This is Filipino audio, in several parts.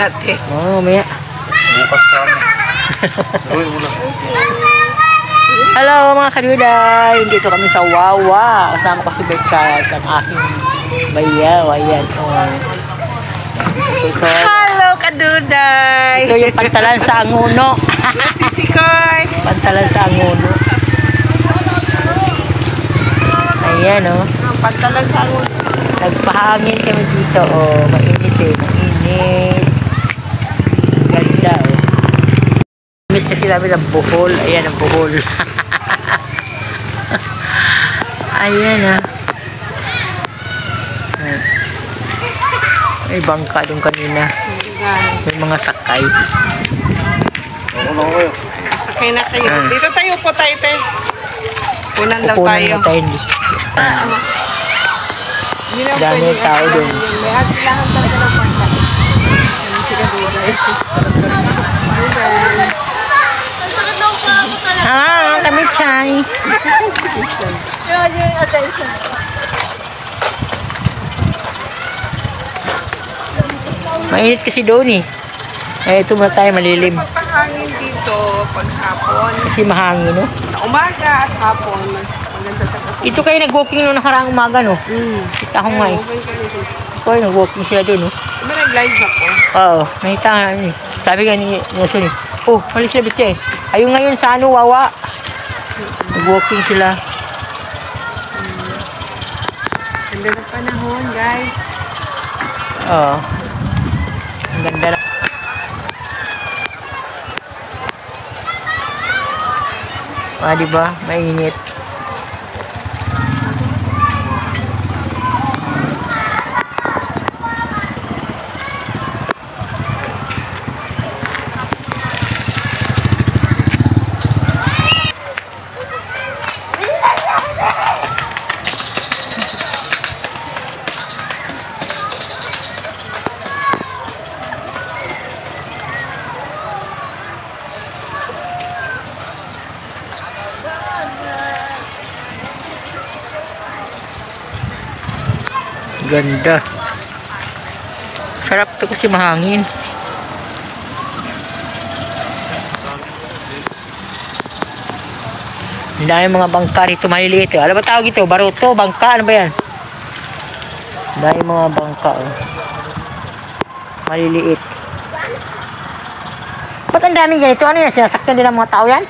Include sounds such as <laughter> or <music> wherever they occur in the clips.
natin. Oo, oh, maya. Bukas ka na. <laughs> Uy, wala. Hello mga kaduday! Dito kami sa Wawa. Kasama ko si Betchat, ang aking bayaw. Ayan. Oh. So, Hello, kaduday! ito yung pantalan sa Anguno. Sisikoy! <laughs> pantalan sa Anguno. Ayan oh. Pantalan sa ulo. Nagpahangin kami dito. Oh, mainit eh. Mainit. Ganda oh. Miss kasi namin ang buhol. Ayan ang buhol. <laughs> Ayan ah. May bangka doon kanina. May mga sakay. Sakay na kayo. Ah. Dito tayo po tayo, te. Punan lang tayo. mo tayo. Ah. Dami tao dun. Lahat lahat talaga ng pagkain. Yan si kaduday. Ah, kami chay. Mainit kasi doon eh. Eh, ito muna tayo malilim. Pagpahangin dito, paghapon, Kasi mahangin, no? sa umaga at hapon, maganda sa kapag. Ito kayo nag-walking noong nakaraang umaga, no? Mm. Kita ko nga eh. Ito kayo nag-walking sila doon, no? Diba nag-live ako? Oo, nakita nga namin eh. Sabi nga ni Nelson eh, oh, malis sila bitya eh. Ayun ngayon sa ano, wawa. Nag-walking sila. Ganda ng panahon, guys. Oo. Ang ganda na. Ah, di ba? Mainit. Ganda. Sarap to kasi mahangin. Ang dami mga bangka rito maliliit. eh. Ano ba tawag ito? Baruto? Bangka? Ano ba yan? Ang dami mga bangka. Oh. Maliliit. Ba't ang daming ganito? Ano yan? Sinasakyan din ng mga tao yan?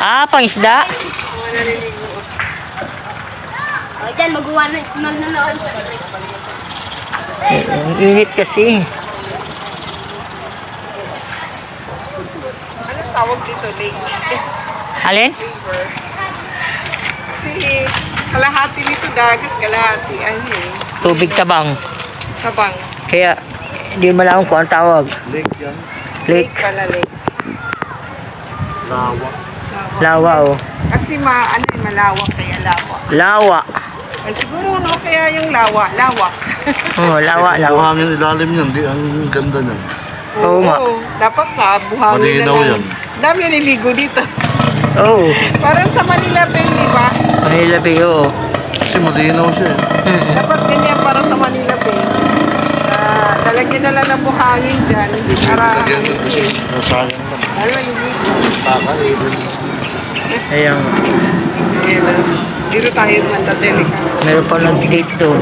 Ah, pang isda? O, dyan, magawa na, magnanood sa Eh, Ang init kasi. Anong tawag dito, lake? Alin? River. Kasi kalahati nito dagat, kalahati ano eh. Tubig tabang. Tabang. Kaya, hindi mo alam kung ang tawag. Lake yan. Lake. pala lake. Lawa. Lawa, oh. Kasi ma, ano malawak kaya lawa. Lawa. At siguro no, kaya yung lawa, lawak. Oh, lawa, Kung <laughs> lawa. buhangin ilalim yan, di ang ganda niyan. Oo nga. Dapat ka, buhangin na Malinaw lang. yan. Dami niligo dito. Oh, Parang sa Manila Bay, di ba? Manila Bay, oo. Kasi malinaw siya eh. Mm. Dapat ganyan para sa Manila Bay. Uh, lalagyan na lang ng buhangin dyan. Para, Lagyan ko kasi nasayang lang. ano, naliligo. Baka eh. Ayan na. Dito tayo mantatelica. Meron pa nag-date doon.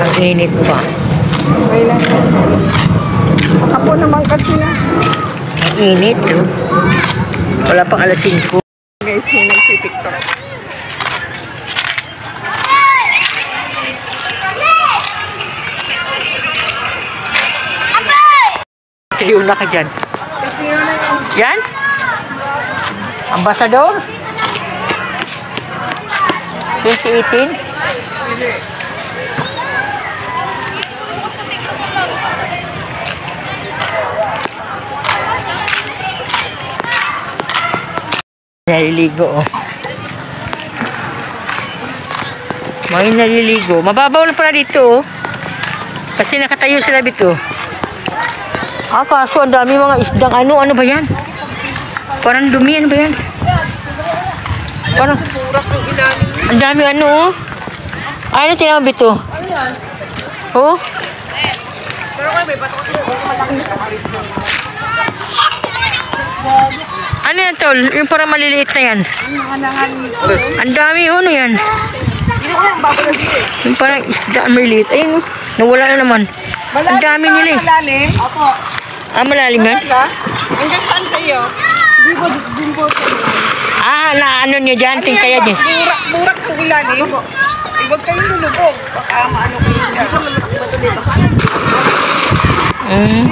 Ang init pa. Okay lang. Makapo naman kasi na. Ang init, oh. Wala pang alas 5. Guys, may nagsitiktok. Triyo na ka dyan. Kasi yun na yung Yan? Ambassador? 2018? Naliligo, oh. May naliligo. Mababaw na pala dito, oh. Kasi nakatayo sila dito. Ah, kaso ang dami mga isdang ano. Ano ba yan? Parang dumi. Ano ba yan? Parang burak ng ilalim. Ang dami ano, oh. Ano tinawag ito? Oh, Pero kung may bato ko ano yan tol? Yung parang maliliit na yan. Ang dami, ano yan? Yung parang isda, ang maliliit. Ayun, oh. nawala na naman. Ang dami nila eh. Malalim? Opo. Ah, malalim yan? Hanggang saan sa iyo? Di ba din po sa Ah, na ano nyo dyan, ting kaya dyan. Burak, burak po ilalim. Eh, huwag kayong lulubog. Baka maano kayo dyan. Mm.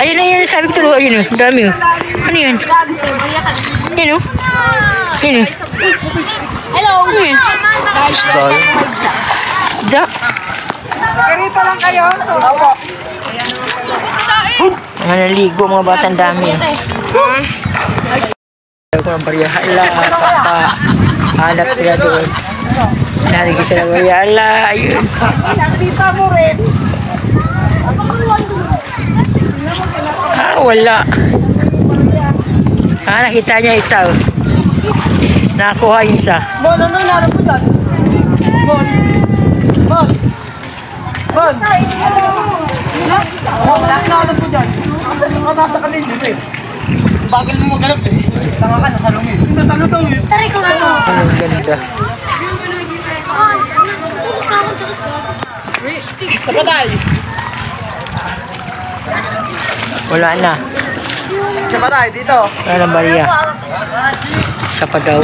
Ayun na yan, sabi ko tuloy, ayun ang dami oh. Ano yan? Yan oh. Yan oh. Hello! Ano yun. Da. Ganito lang kayo. Opo. Mga naligo, mga batang dami. oh. Ko ng barya. Hala, papa. Hanap sila doon. Naligi sila ng barya. Hala, ayun. Nakita mo rin. Ah, wala. Ah, nakita niya isa. oh. Nakakuha yung isa. Bon, ano narap mo dyan? Bon. Bon. Bon. Bon, ano narap mo dyan? Ano nasa kanil eh. Bagal mo magalap eh. Tanga ka, nasa lumi. Nasa lumi eh. Tari ko nga to. Ang ganda. Sa patay. Wala na. Sa patay, dito. Wala na barya. Isa pa daw.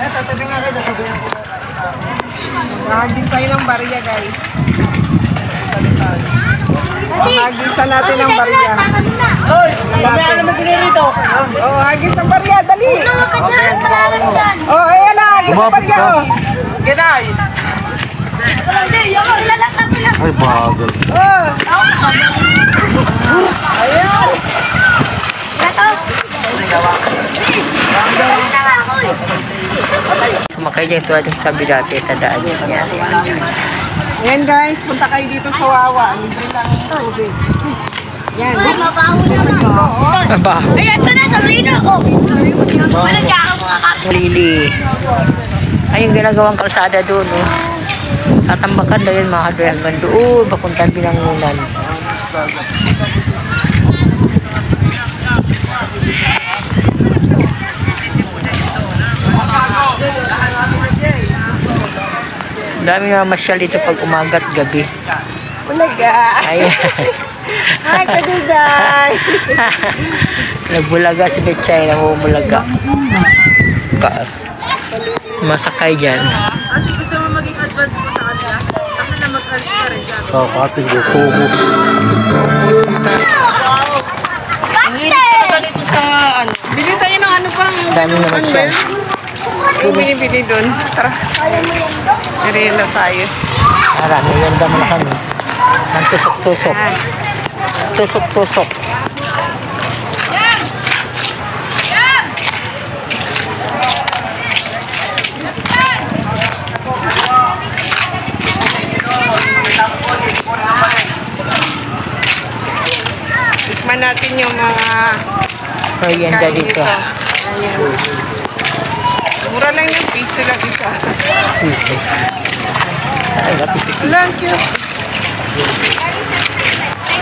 Eh, tatabi nga kayo. tatabi nga kayo. Mahagis tayo ng barya, guys. Mahagisa natin ng barya. Hoy! Mamaya naman pinirito. Oh, hagis ng barya, dali. Ano ka dyan? Maraming dyan. Oh, ayan na, hagis ng barya. oh. Ginay. Ay, bagal. Oh. Ayan. Sumakay dyan ito sabi dati. Tadaan niya. Yan. Ayan guys, punta kayo dito sa Wawa. Libre lang ang tubig. Yan. Ay, mabaho naman. Mabaho. Ay, ito na, sabihin na ako. Walang tsaka mga kapit. Lili. Ay, yung ginagawang kalsada doon, oh. Tatambakan na yun, mga kadoy, hanggang doon, papuntan binangunan. Dami nga masyal dito pag umagat gabi. Ulaga. Ayan. <laughs> Hi, kaduday. <laughs> Nagbulaga si Betchay, namumulaga. Ka masakay dyan. Kasi gusto mo maging advance mo sa kanila. Ako na mag-alis ka rin. Sa kating tubo. Baste! Dito sa ano. Bili tayo ng ano pang... Dami naman siya. Yung binibili doon. Tara. Narela tayo. Marami yan damo na kami. Ang tusok-tusok. Tusok-tusok. Tikman natin yung mga... Merienda dito. Ayan. Mura lang yung piso lang isa. Piso. Thank you.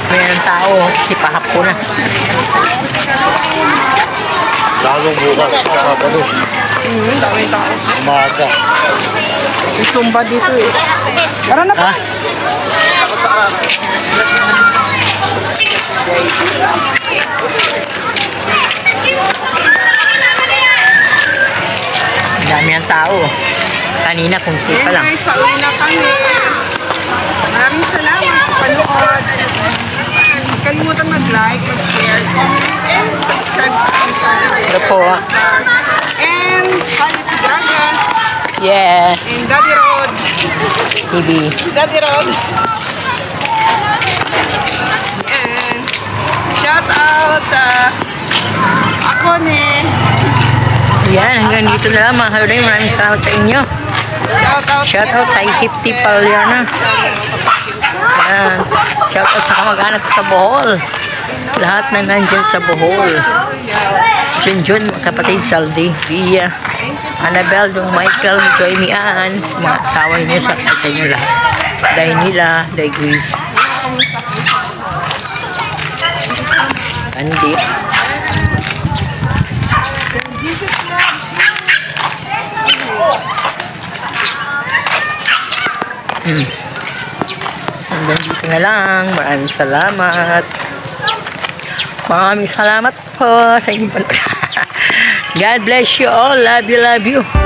May ang tao, si pahapo na. Lalong bukas. Sabado. Hmm, dami tao. Umaga. May Zumba dito eh. Tara na Ha? Ang dami ang tao. Kanina, kung pa lang. guys, pauwi na kami. Maraming salamat sa panood. Huwag kalimutan mag-like, mag-share, comment, and subscribe sa aking channel. Ito po. ah. And Quality Dragas Yes. and Daddy Rod. TV. Daddy Rod. Yan, hanggang dito na lang mga karoday. Maraming salamat sa inyo. shout out kay Hipti Palyana. Yan. Shout out sa kamag-anak sa Bohol. Lahat na nandyan sa Bohol. Junjun, kapatid Saldi, Via. Annabelle, Dong Michael, Joy Mian, mga asawa niyo sa sa inyo lahat. Dahil nila, dahil Grace. Andip. Hmm. Hanggang dito na lang. Maraming salamat. Maraming salamat po sa inyong. <laughs> God bless you all. Love you, love you.